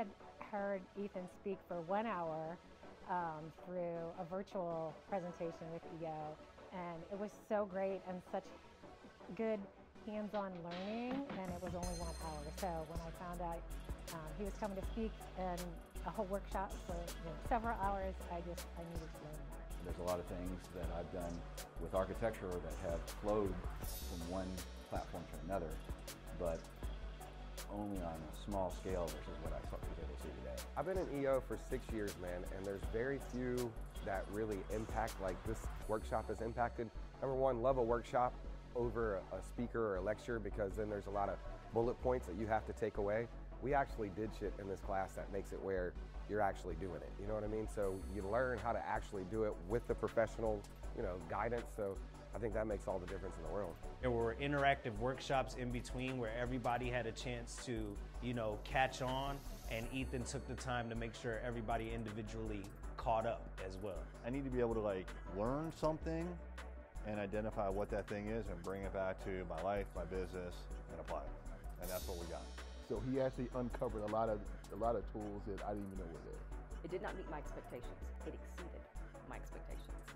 had heard Ethan speak for one hour um, through a virtual presentation with EO, and it was so great and such good hands-on learning, and it was only one hour. So when I found out um, he was coming to speak and a whole workshop for you know, several hours, I just I needed to learn more. There's a lot of things that I've done with architecture that have flowed from one platform to another, only on a small scale versus what I was able to see today. I've been in EO for six years, man, and there's very few that really impact like this workshop has impacted. Number one, love a workshop over a speaker or a lecture because then there's a lot of bullet points that you have to take away. We actually did shit in this class that makes it where you're actually doing it. You know what I mean? So you learn how to actually do it with the professional, you know, guidance. So I think that makes all the difference in the world. There were interactive workshops in between where everybody had a chance to, you know, catch on and Ethan took the time to make sure everybody individually caught up as well. I need to be able to like learn something and identify what that thing is and bring it back to my life, my business, and apply it. And that's what we got. So he actually uncovered a lot of a lot of tools that I didn't even know were there. It did not meet my expectations. It exceeded my expectations.